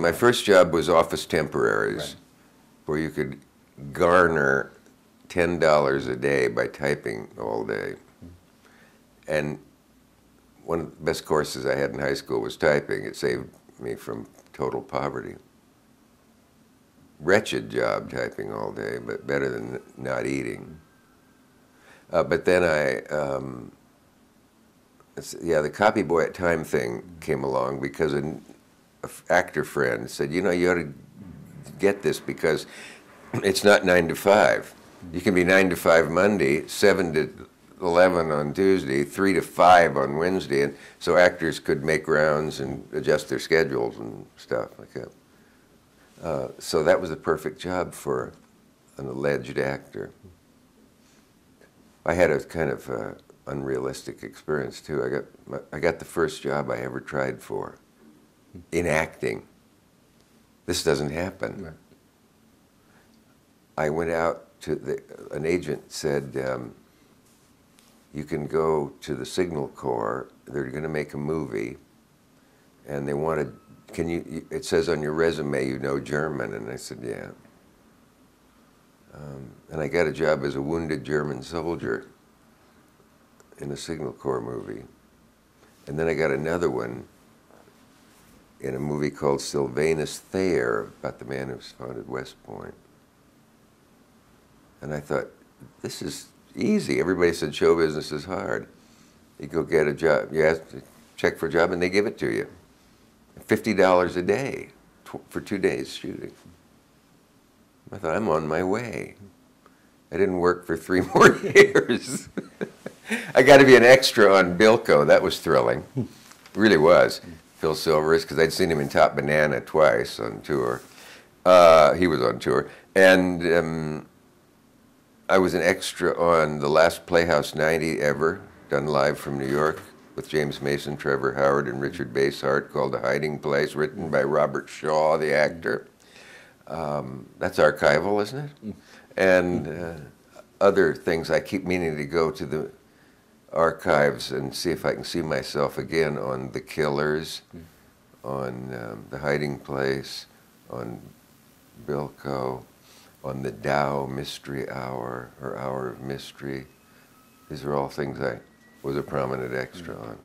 My first job was office temporaries, Right. where you could garner ten dollars a day by typing all day. And one of the best courses I had in high school was typing. It saved me from total poverty. Wretched job typing all day, but better than not eating. Uh, but then I, um, yeah, the copy boy at time thing came along because f- actor friend said, you know, you ought to get this because it's not nine to five. You can be nine to five Monday, seven to eleven on Tuesday, three to five on Wednesday, and so actors could make rounds and adjust their schedules and stuff like that. Uh, so that was a perfect job for an alleged actor. I had a kind of uh, unrealistic experience too. I got I got the first job I ever tried for in acting. This doesn't happen. Right. I went out to the, an agent said, um, you can go to the Signal Corps. They're going to make a movie, and they wanted. Can you? you- It says on your resume you know German, and I said, yeah. Um, and I got a job as a wounded German soldier in a Signal Corps movie, and then I got another one in a movie called Sylvanus Thayer about the man who founded West Point. And I thought, this is easy. Everybody said show business is hard. You go get a job, you ask, check for a job, and they give it to you. Fifty dollars a day for two days shooting. I thought, I'm on my way. I didn't work for three more years. I got to be an extra on Bilko. That was thrilling. really was. Phil Silvers, because I'd seen him in Top Banana twice on tour. Uh, he was on tour. And um, I was an extra on the last Playhouse 90 ever, done live from New York with James Mason, Trevor Howard, and Richard Basehart, called The Hiding Place, written by Robert Shaw, the actor. Um, that's archival, isn't it? And uh, other things. I keep meaning to go to the archives and see if I can see myself again on The Killers, on um, The Hiding Place, on Bilko, on the Dow Mystery Hour or Hour of Mystery. These are all things I was a prominent extra on.